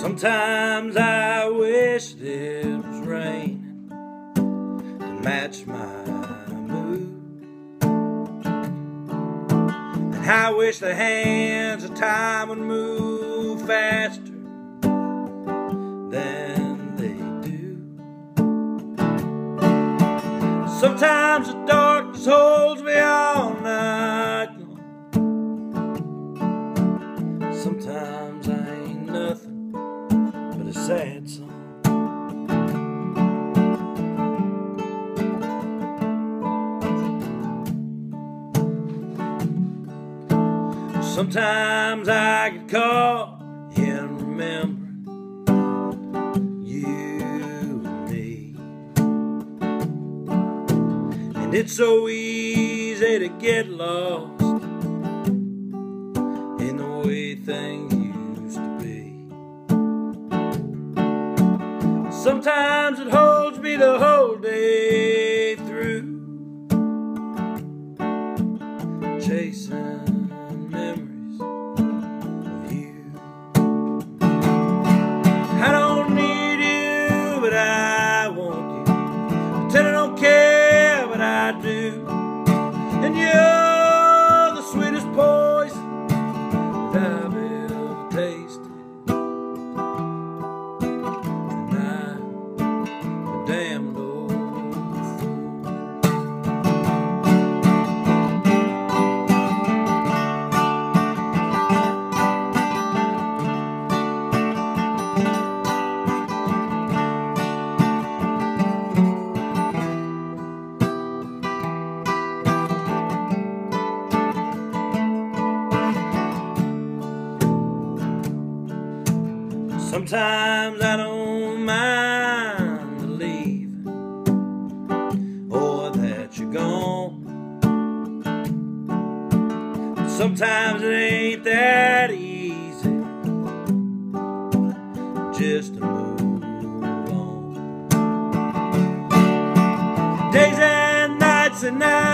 Sometimes I wish it was raining to match my mood. And I wish the hands of time would move faster than they do. Sometimes the darkness holds me all night a sad song. Sometimes I get caught in remembering you and me. And it's so easy to get lost in the way things the Sometimes I don't mind leaving or that you're gone. Sometimes it ain't that easy just to move on. Days and nights and now